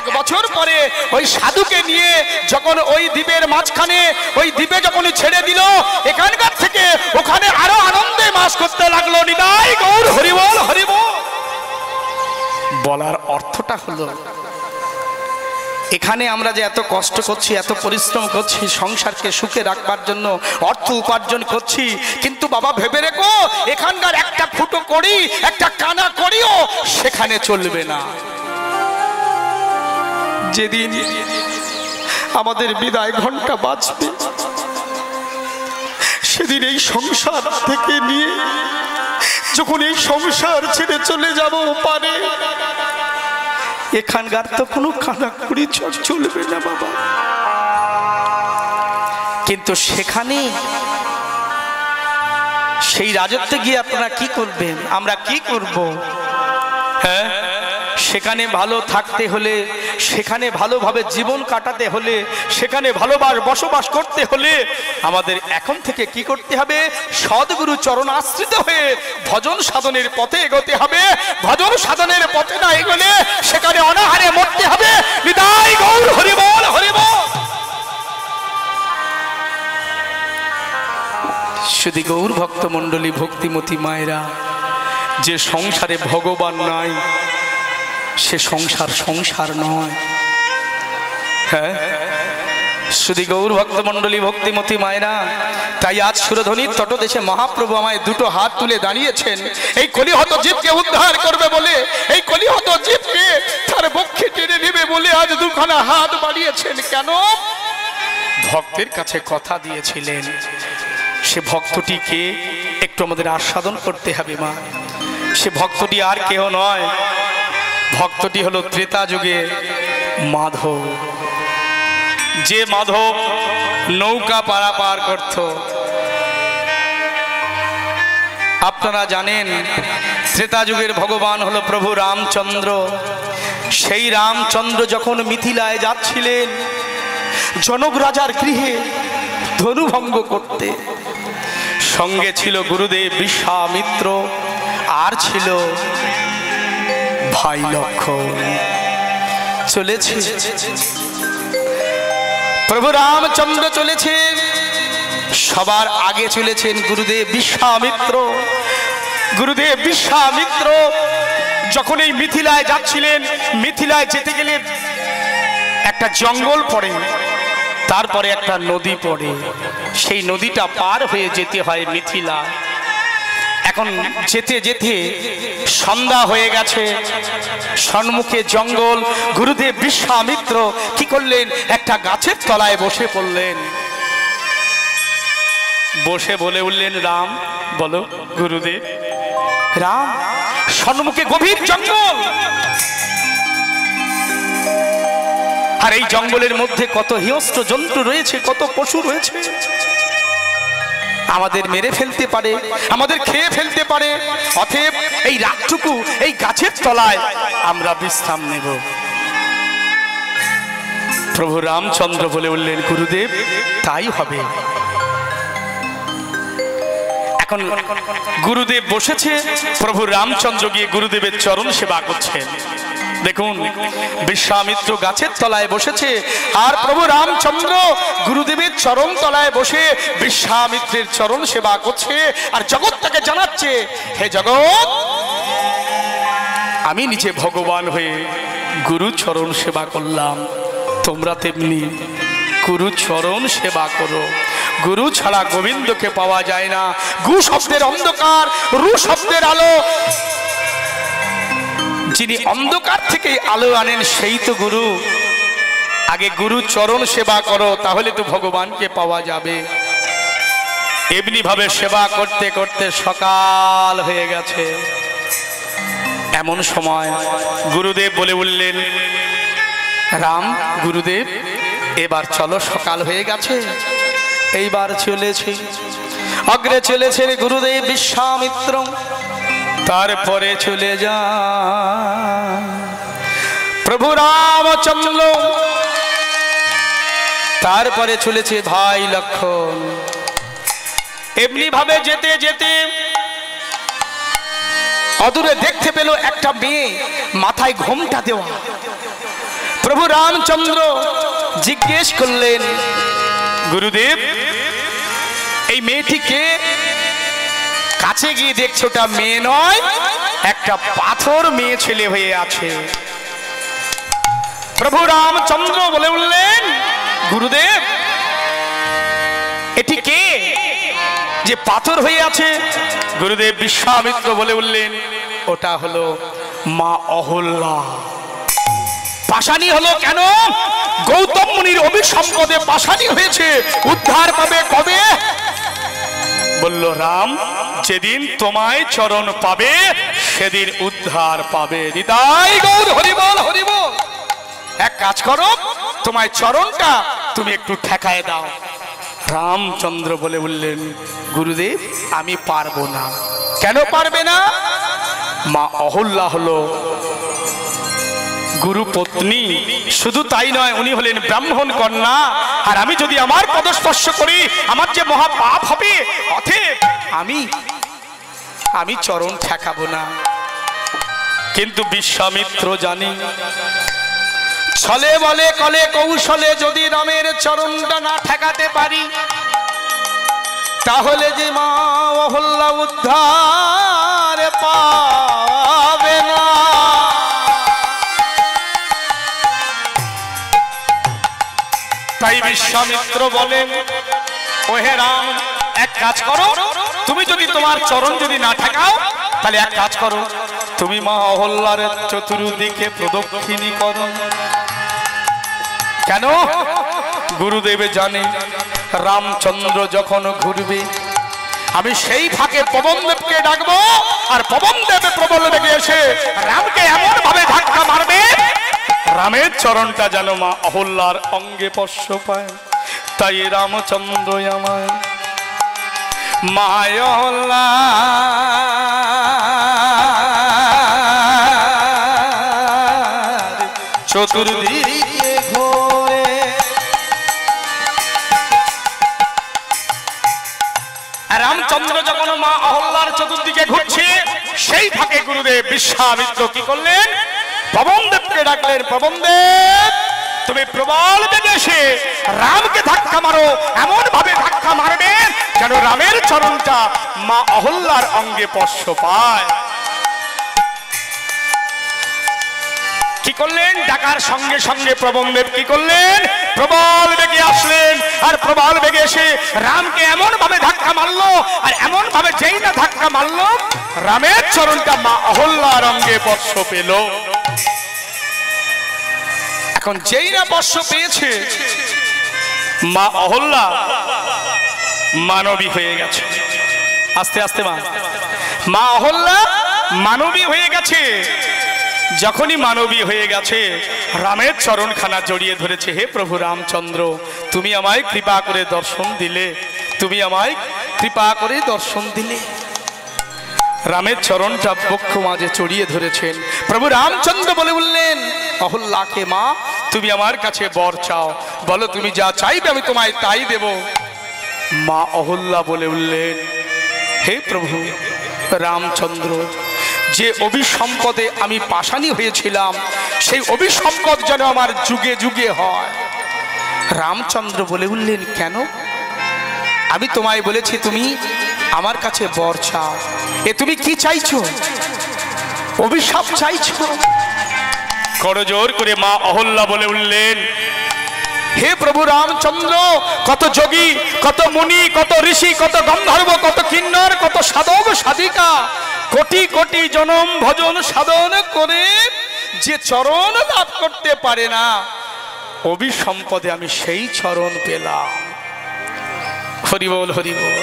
এক বছর পরে ওই সাধুকে নিয়ে যখন ওই দ্বীপের মাঝখানে, ওই দ্বীপে যখন ছেড়ে দিল, এখানকার থেকে ওখানে আরও আনন্দে মাস করতে লাগল। নিদাই গৌর, হরিবল হরিবল। বলার অর্থটা হলো, এখানে আমরা যে এত কষ্ট করছি, এত পরিশ্রম করছি, সংসারকে সুখে রাখবার জন্য অর্থ উপার্জন করছি, কিন্তু বাবা ভেবে রেখো, এখানকার একটা ফুটো করি একটা কানা করিও সেখানে চলবে না। যেদিন আমাদের বিদায় ঘণ্টা বাঁচবে সেদিন এই সংসার থেকে নিয়ে যখন এই সংসার ছেড়ে চলে যাব পারে এখানকার তো কোনো কানাকুড়ি চট চলবে না বাবা। কিন্তু সেখানে সেই রাজত্বে গিয়ে আপনারা কি করবেন? আমরা কি করব? হ্যাঁ? সেখানে ভালো থাকতে হলে, সেখানে ভালোভাবে জীবন কাটাতে হলে, সেখানে ভালোবাস বসবাস করতে হলে আমাদের এখন থেকে কি করতে হবে? সদ্গুরু চরণ আশ্রিত হয়ে ভজন সাধনের পথে এগোতে হবে। ভজন সাধনের পথে না এগোলে সেখানে অনাহারে মরতে হবে। বিদায় গৌর হরিবল হরিবল শুধু গৌর ভক্ত মণ্ডলী, ভক্তিমতী মায়েরা, যে সংসারে ভগবান নাই সে সংসার সংসার নয়। হ্যাঁ? শুধু গৌর ভক্ত মণ্ডলী, ভক্তিমতী মায়েরা, তাই আজ সুরধ্বনির তটদেশে মহাপ্রভু আমায় দুটো হাত তুলে দাঁড়িয়েছেন। এই কলিহত জীবকে উদ্ধার করবে বলে, এই কলিহত জীবকে তার বক্ষে টেনে নেবে বলে আজ দুখানা হাত বাড়িয়েছেন। কেন? ভক্তের কাছে কথা দিয়েছিলেন। সে ভক্তটিকে একটু আমাদের আস্বাদন করতে হবে মা। সে ভক্তটি আর কেহ নয়। ভক্তটি হলো ত্রেতা যুগে মাধব। যে মাধব নৌকা পারাপার করত। আপনারা জানেন, ত্রেতা যুগের ভগবান হলো প্রভু রামচন্দ্র। সেই রামচন্দ্র যখন মিথিলায় যাচ্ছিলেন, জনক রাজার গৃহে ধনুভঙ্গ করতে। সঙ্গে ছিল গুরুদেব বিশ্বামিত্র, আর ছিল ভাই লক্ষণ চলেছে। প্রভু রামচন্দ্র চলেছে সবার আগে চলেছেন গুরুদেব বিশ্বামিত্র। গুরুদেব বিশ্বামিত্র যখন এই মিথিলায় যাচ্ছিলেন, মিথিলায় যেতে গেলে একটা জঙ্গল পড়ে, তারপরে একটা নদী পড়ে। সেই নদীটা পার হয়ে যেতে হয় মিথিলা। এখন যেতে যেতে সন্ধ্যা হয়ে গেছে। সন্মুখে জঙ্গল, গুরুদেব বিশ্বামিত্র কি করলেন? একটা গাছের তলায় বসে পড়লেন। বসে বলে উঠলেন, রাম, বলো, গুরুদেব। রাম, সন্মুখে গভীর জঙ্গল। আর এই জঙ্গলের মধ্যে কত হিংস্র জন্তু রয়েছে, কত পশু রয়েছে। আমাদের মেরে ফেলতে পারে, আমাদের খেয়ে ফেলতে পারে। অতএব এই রাতটুকু এই গাছের তলায় আমরা বিশ্রাম নেব। প্রভু রামচন্দ্র বলে উঠলেন, গুরুদেব, তাই হবে। এখন গুরুদেব বসেছে, প্রভু রামচন্দ্র গিয়ে গুরুদেবের চরণ সেবা করছেন। দেখুন, বিশ্বামিত্র গাছের তলায় বসেছে। আর প্রভু রামচন্দ্র গুরুদেবের চরণ তলায় বসে বিশ্বামিত্রের চরণ সেবা করছে আর জগৎ তাকে জানাচ্ছে, হে জগৎ, আমি নিজে ভগবান হয়ে গুরু চরণ সেবা করলাম। তোমরা তেমনি গুরু চরণ সেবা করো। গুরু ছাড়া গোবিন্দকে পাওয়া যায় না। গু শব্দের অন্ধকার, রু শব্দের আলো যিনি অন্ধকার থেকে আলো আনেন, সেই তো গুরু। আগে গুরু চরণ সেবা করো, তাহলে তো ভগবানকে পাওয়া যাবে। এমনি ভাবে সেবা করতে করতে সকাল হয়ে গেছে। এমন সময় গুরুদেব বলে উঠলেন, রাম, গুরুদেব, এবার চলো, সকাল হয়ে গেছে। এইবার চলেছে। অগ্রে চলেছে গুরুদেব বিশ্বামিত্র তারপরে চলে যা। প্রভু রামচন্দ্র, তারপরে চলেছে ভাই লক্ষণ। এমনি ভাবে যেতে যেতে অদূরে দেখতে পেল একটা মেয়ে মাথায় ঘোমটা দেওয়া। প্রভু রামচন্দ্র জিজ্ঞেস করলেন, গুরুদেব, এই মেয়েটিকে কাছে গিয়ে দেখছ ওটা মেয়ে নয়, একটা পাথর মেয়ে ছেলে হয়ে আছে। প্রভু রামচন্দ্র বলে উঠলেন, গুরুদেব, এটি কে যে পাথর হয়ে আছে? গুরুদেব বিশ্বামিত্র বলে উঠলেন, ওটা হলো মা অহল্যা পাশানি হলো কেন? গৌতম মুনির অভিসম্পদে পাশানি হয়েছে। উদ্ধার পাবে কবে? বলল, রাম, যেদিন তোমায় চরণ পাবে, সেদিন উদ্ধার পাবে। হৃদয় গৌর এক কাজ করো, তোমায় চরণটা তুমি একটু ঠেকায় দাও। রামচন্দ্র বলে বললেন, গুরুদেব, আমি পারব না। কেন পারবে না? মা অহল্যা হলো গুরু পত্নী, শুধু তাই নয়, উনি হলেন ব্রাহ্মণ কন্যা। আর আমি যদি আমার পদস্পর্শ করি, আমার যে মহা পাপ হবে আমি আমি চরণ ঠেকাবো না। কিন্তু বিশ্বামিত্র জানি, ছলে বলে কলে কৌশলে যদি রামের চরণটা না ঠেকাতে পারি, তাহলে যে মা অহল্যা উদ্ধার পাবে তাই বিশ্বামিত্র বলেন ওহে রাম, এক কাজ করো। তুমি যদি তোমার চরণ যদি না ঠেকাও, তাহলে এক কাজ করো। তুমি মা অহল্যার চতুর্দিকে প্রদক্ষিণী করো। কেন? গুরুদেবে জানে, রামচন্দ্র যখন ঘুরবে, আমি সেই ফাঁকে পবনদেবকে ডাকবো, আর পবনদেব প্রবল বেগে এসে রামকে এমন ভাবে ধাক্কা মারবে রামের চরণটা যেন মা অহল্যার অঙ্গে স্পর্শ পায়। তাই রামচন্দ্র আমায়, মায় চতুর্দিকে ঘোরে। রামচন্দ্র যখন মা অহল্যার চতুর্দিকে ঘুরছে, সেই ফাঁকে গুরুদেব বিশ্বামিত্র কি করলেন? পবনদেবকে ডাকলেন পবনদেব তুমি প্রবল বেগে বেদেশে রামকে ধাক্কা মারো এমন ভাবে ধাক্কা মারবে যেন রামের চরণটা মা অহল্যার অঙ্গে স্পর্শ পায়। কি করলেন? ডাকার সঙ্গে সঙ্গে প্রবন্ধেব কি করলেন? প্রবল বেগে আসলেন, আর প্রবল বেগে এসে রামকে এমন ভাবে ধাক্কা মারলো, আর এমন ভাবে যেই না ধাক্কা মারলো, রামের চরণটা মা অহল্যার অঙ্গে বর্ষ পেল। এখন যেই না বর্ষ পেয়েছে, মা অহল্যা মানবী হয়ে গেছে। আস্তে আস্তে মা। মা অহল্যা মানবী হয়ে গেছে। যখনই মানবী হয়ে গেছে, রামের চরণখানা জড়িয়ে ধরেছে, হে প্রভু রামচন্দ্র, তুমি আমায় কৃপা করে দর্শন দিলে, তুমি আমায় কৃপা করে দর্শন দিলে। রামের চরণটা বক্ষ মাঝে চড়িয়ে ধরেছেন। প্রভু রামচন্দ্র বলে বললেন অহল্লাকে মা তুমি আমার কাছে বর চাও। বলো, তুমি যা চাইবে আমি তোমায় তাই দেব। মা অহল্লা বলে উঠলেন, হে প্রভু, রামচন্দ্র, যে অভিসম্পদে আমি পাশানি হয়েছিলাম, সেই অভিসম্পদ যেন আমার যুগে যুগে হয়। রামচন্দ্র বলে উঠলেন, কেন? আমি তোমায় বলেছি, তুমি আমার কাছে বর চাও। এ তুমি কি চাইছো? অভিশাপ চাইছো? করজোর করে মা অহল্যা বলে উঠলেন। হে প্রভু রামচন্দ্র, কত যোগী, কত মুনি, কত ঋষি, কত গন্ধর্ব, কত কিন্নর, কত সাধক, সাধিকা, কোটি কোটি জনম ভজন সাধন করে যে চরণ লাভ করতে পারে না, অভিসম্পদে আমি সেই চরণ পেলাম। হরিবল হরিবল।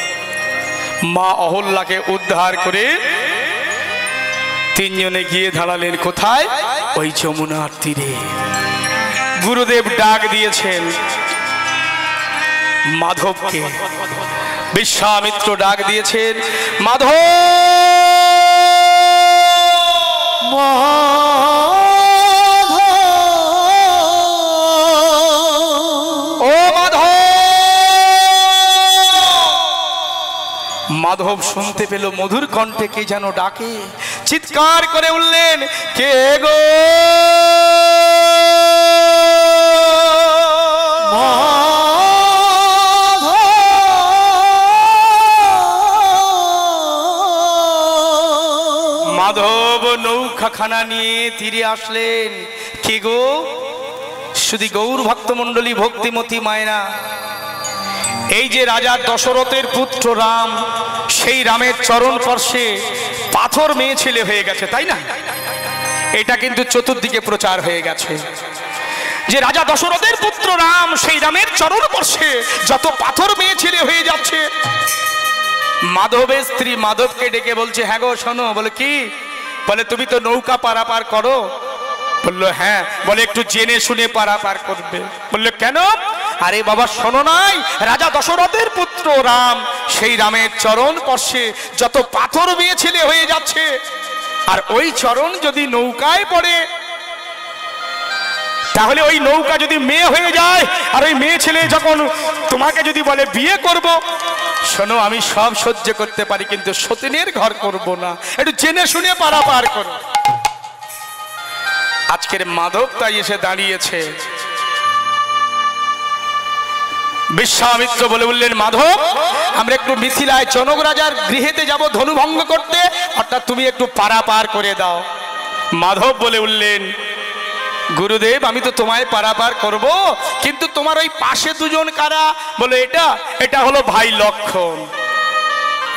মা অহল্যাকে উদ্ধার করে তিনজনে গিয়ে দাঁড়ালেন কোথায়? ওই যমুনার তীরে। গুরুদেব ডাক দিয়েছেন মাধবকে। বিশ্বামিত্র ডাক দিয়েছেন মাধব! ও মাধব! মাধব শুনতে পেল মধুর কণ্ঠে কে যেন ডাকে। চিৎকার করে উঠলেন কে গো? মাধব। নৌকাখানা নিয়ে তীরে আসলেন। কে গো? শুধু গৌর ভক্তমণ্ডলী ভক্তিমতী মায়েরা। এই যে রাজা দশরথের পুত্র রাম সেই রামের চরণ স্পর্শে পাথর মেয়ে ছেলে হয়ে গেছে, তাই না? এটা কিন্তু চতুর্দিকে প্রচার হয়ে গেছে। যে রাজা দশরথের পুত্র রাম, সেই রামের চরণ স্পর্শে যত পাথর মেয়ে ছেলে হয়ে যাচ্ছে, মাধবের স্ত্রী মাধবকে ডেকে বলছে হ্যাঁ গো, শোনো। বলে, কি? বলে, তুমি তো নৌকা পারাপার করো। বলল হ্যাঁ। বলে, একটু জেনে শুনে পারাপার করবে। বলল, কেন? আরে বাবা, শোনো নাই। রাজা দশরথের পুত্র রাম সেই রামের চরণ স্পর্শে যত পাথর মেয়ে ছেলে হয়ে যাচ্ছে। আর ওই চরণ যদি নৌকায় পড়ে, তাহলে ওই নৌকা যদি মেয়ে হয়ে যায়, আর ওই মেয়ে ছেলে যখন তোমাকে যদি বলে বিয়ে করব, শোনো, আমি সব সহ্য করতে পারি, কিন্তু সতীনের ঘর করব না। একটু জেনে শুনে পারাপার করো। আজকের মাধব তাই এসে দাঁড়িয়েছে। বিশ্বামিত্র বলে বললেন মাধব, আমরা একটু মিথিলায় জনক রাজার গৃহেতে যাব ধনুভঙ্গ করতে। অর্থাৎ তুমি একটু পারাপার করে দাও। মাধব বলে উঠলেন, গুরুদেব, আমি তো তোমায় পারাপার করব, কিন্তু তোমার ওই পাশে দুজন কারা? বলে, এটা এটা হলো ভাই লক্ষণ।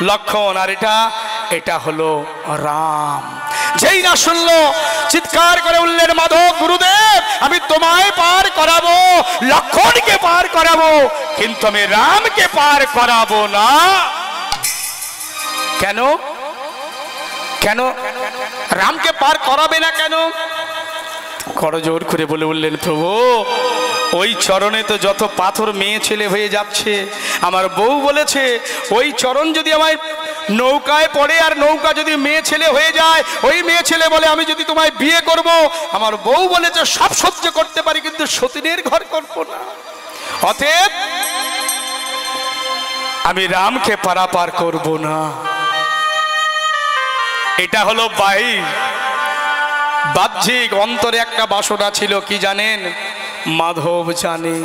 লক্ষণ, আর এটা এটা হলো রাম। যেই না শুনলো, চিৎকার করে উঠলেন, মাধব, গুরুদেব, আমি তোমায় পার করাবো, লক্ষণকে পার করাবো, কিন্তু আমি রামকে পার করাবো না। কেন? কেন? রামকে পার করাবে না কেন? করজোর করে বলে বললেন প্রভু ওই চরণে তো যত পাথর মেয়ে ছেলে হয়ে যাচ্ছে, আমার বউ বলেছে, ওই চরণ যদি আমার নৌকায় পড়ে আর নৌকা যদি মেয়ে ছেলে হয়ে যায়, ওই মেয়ে ছেলে বলে আমি যদি তোমায় বিয়ে করব, আমার বউ বলেছে, সব সহ্য করতে পারি, কিন্তু সতীনের ঘর করব না। অতএব আমি রামকে পারাপার করব না। এটা হলো বাহির বাহ্যিক অন্তরে একটা বাসনা ছিল, কি জানেন? মাধব জানে